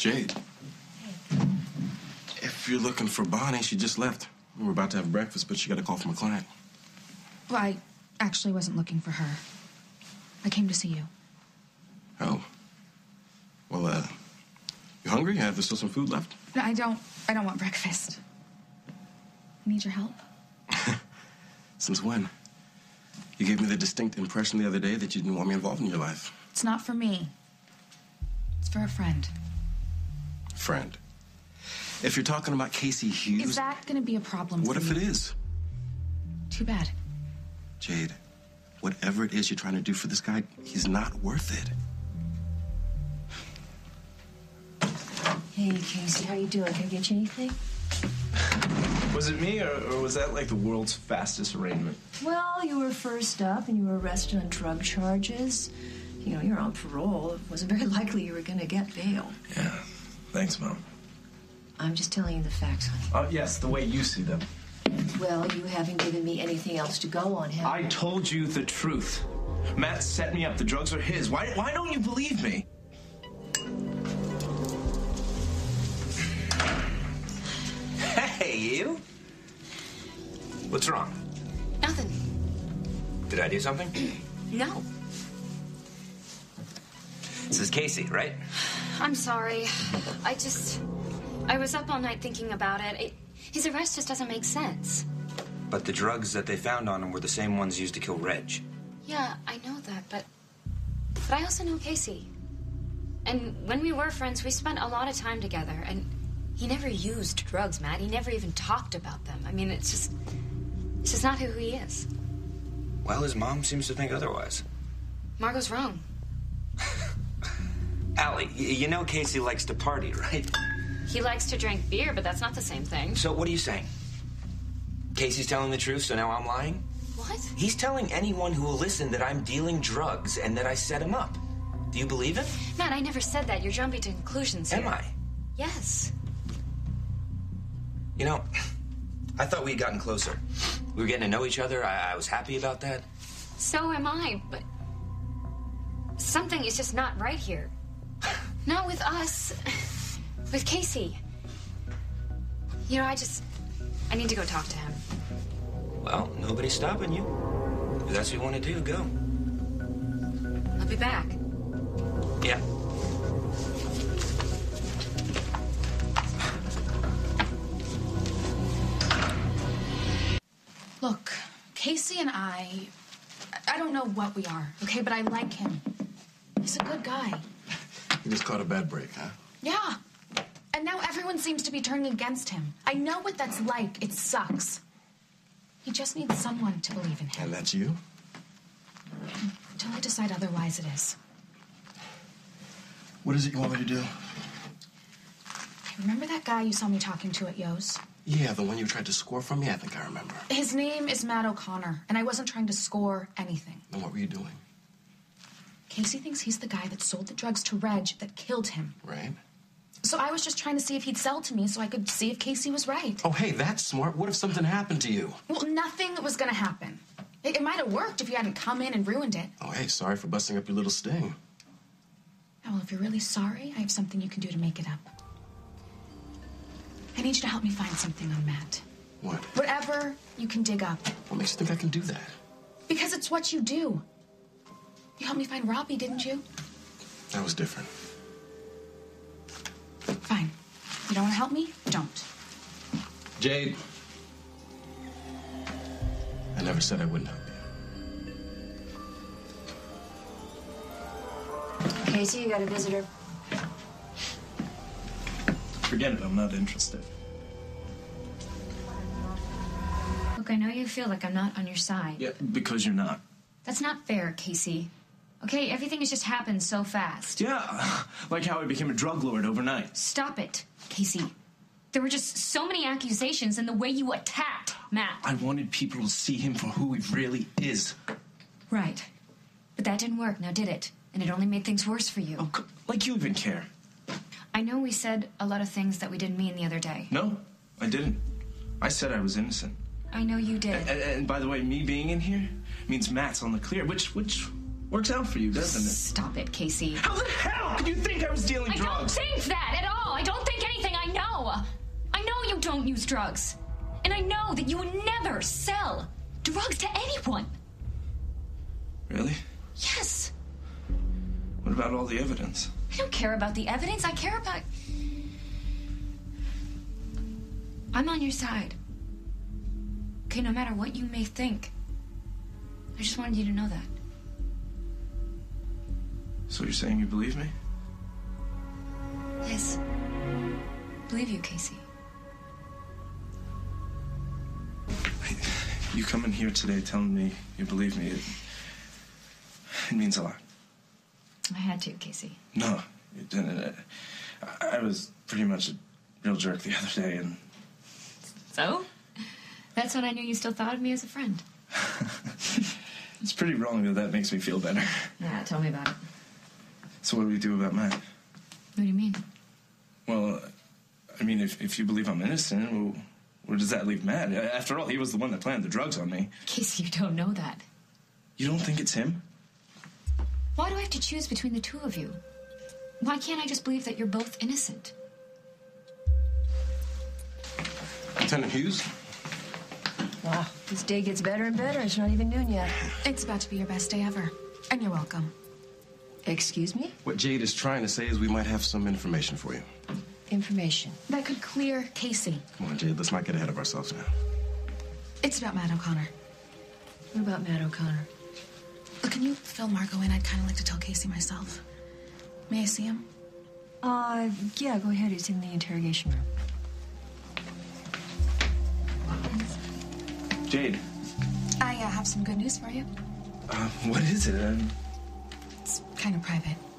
Jade. If you're looking for Bonnie, she just left. We were about to have breakfast, but she got a call from a client. Well, I actually wasn't looking for her. I came to see you. Oh. Well, uh, you hungry? Have there still some food left? No, I don't. I don't want breakfast. I need your help. Since when? You gave me the distinct impression the other day that you didn't want me involved in your life. It's not for me. It's for a friend. Friend. If you're talking about Casey Hughes. Is that going to be a problem? What for if you? it is? Too bad. Jade, whatever it is you're trying to do for this guy, he's not worth it. Hey, Casey, how you doing? Can I get you anything? Was it me, or, or was that like the world's fastest arraignment? Well, you were first up and you were arrested on drug charges. You know, you're on parole. It wasn't very likely you were going to get bail. Yeah. Thanks, Mom. I'm just telling you the facts, honey. Uh, yes, the way you see them. Well, you haven't given me anything else to go on, have I you? told you the truth. Matt set me up. The drugs are his. Why, why don't you believe me? Hey, you. What's wrong? Nothing. Did I do something? No. This is Casey, right? I'm sorry. I just. I was up all night thinking about it. it. His arrest just doesn't make sense. But the drugs that they found on him were the same ones used to kill Reg. Yeah, I know that, but. But I also know Casey. And when we were friends, we spent a lot of time together, and he never used drugs, Matt. He never even talked about them. I mean, it's just. It's just not who he is. Well, his mom seems to think otherwise. Margo's wrong. Allie, you know Casey likes to party, right? He likes to drink beer, but that's not the same thing. So what are you saying? Casey's telling the truth, so now I'm lying? What? He's telling anyone who will listen that I'm dealing drugs and that I set him up. Do you believe him? Matt, I never said that. You're jumping to conclusions here. Am I? Yes. You know, I thought we'd gotten closer. We were getting to know each other. I, I was happy about that. So am I, but something is just not right here. Not with us. With Casey. You know, I just. I need to go talk to him. Well, nobody's stopping you. If that's what you want to do, go. I'll be back. Yeah. Look, Casey and I. I don't know what we are, okay, but I like him. He's a good guy. You just caught a bad break, huh? Yeah. And now everyone seems to be turning against him. I know what that's like. It sucks. He just needs someone to believe in him. And that's you? Until I decide otherwise, it is. What is it you want me to do? Remember that guy you saw me talking to at Yo's? Yeah, the one you tried to score from me? I think I remember. His name is Matt O'Connor, and I wasn't trying to score anything. Then what were you doing? Casey thinks he's the guy that sold the drugs to Reg that killed him. Right? So I was just trying to see if he'd sell to me so I could see if Casey was right. Oh, hey, that's smart. What if something happened to you? Well, nothing was gonna happen. It, it might have worked if you hadn't come in and ruined it. Oh, hey, sorry for busting up your little sting. Oh, well, if you're really sorry, I have something you can do to make it up. I need you to help me find something on Matt. What? Whatever you can dig up. What makes you think I can do that? Because it's what you do. You helped me find Robbie, didn't you? That was different. Fine. You don't want to help me? Don't. Jade. I never said I wouldn't help you. Casey, you got a visitor. Forget it. I'm not interested. Look, I know you feel like I'm not on your side. Yeah, because you're not. That's not fair, Casey. Okay, everything has just happened so fast. Yeah, like how I became a drug lord overnight. Stop it, Casey. There were just so many accusations and the way you attacked Matt. I wanted people to see him for who he really is. Right. But that didn't work, now did it? And it only made things worse for you. Oh, like you even care. I know we said a lot of things that we didn't mean the other day. No, I didn't. I said I was innocent. I know you did. And, and by the way, me being in here means Matt's on the clear, which which Works out for you, doesn't it? Stop it, Casey. How the hell could you think I was dealing drugs? I don't think that at all. I don't think anything I know. I know you don't use drugs. And I know that you would never sell drugs to anyone. Really? Yes. What about all the evidence? I don't care about the evidence. I care about. I'm on your side. Okay, no matter what you may think. I just wanted you to know that. So you're saying you believe me? Yes. Believe you, Casey. You coming here today telling me you believe me, it, it means a lot. I had to, Casey. No, you didn't. I, I was pretty much a real jerk the other day, and So? That's when I knew you still thought of me as a friend. it's pretty wrong that that makes me feel better. Yeah, tell me about it. So what do we do about Matt? What do you mean? Well, I mean, if, if you believe I'm innocent, well, where does that leave Matt? After all, he was the one that planned the drugs on me. Casey, you don't know that. You don't think it's him? Why do I have to choose between the two of you? Why can't I just believe that you're both innocent? Lieutenant Hughes? Wow, this day gets better and better. It's not even noon yet. It's about to be your best day ever. And you're welcome. Excuse me? What Jade is trying to say is we might have some information for you. Information. That could clear Casey. Come on, Jade, let's not get ahead of ourselves now. It's about Matt O'Connor. What about Matt O'Connor? Look, can you fill Margo in? I'd kind of like to tell Casey myself. May I see him? Uh, yeah, go ahead. It's in the interrogation room. Jade, I uh, have some good news for you. uh, what is it? Um, It's kind of private.